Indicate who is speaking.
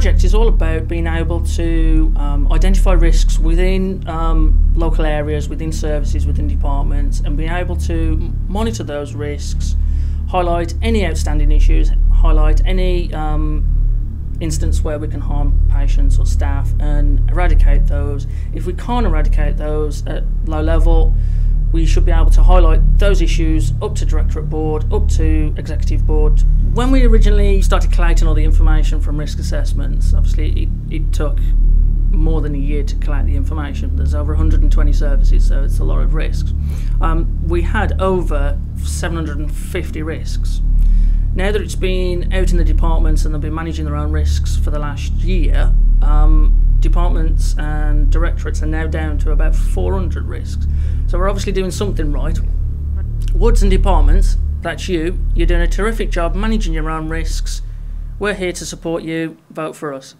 Speaker 1: project is all about being able to um, identify risks within um, local areas, within services, within departments, and being able to monitor those risks, highlight any outstanding issues, highlight any um, instance where we can harm patients or staff, and eradicate those. If we can't eradicate those at low level, we should be able to highlight those issues up to directorate board, up to executive board. When we originally started collating all the information from risk assessments, obviously it, it took more than a year to collect the information. There's over 120 services, so it's a lot of risks. Um, we had over 750 risks. Now that it's been out in the departments and they've been managing their own risks for the last year, um, departments and directorates are now down to about 400 risks. So we're obviously doing something right. Woods and departments, that's you. You're doing a terrific job managing your own risks. We're here to support you. Vote for us.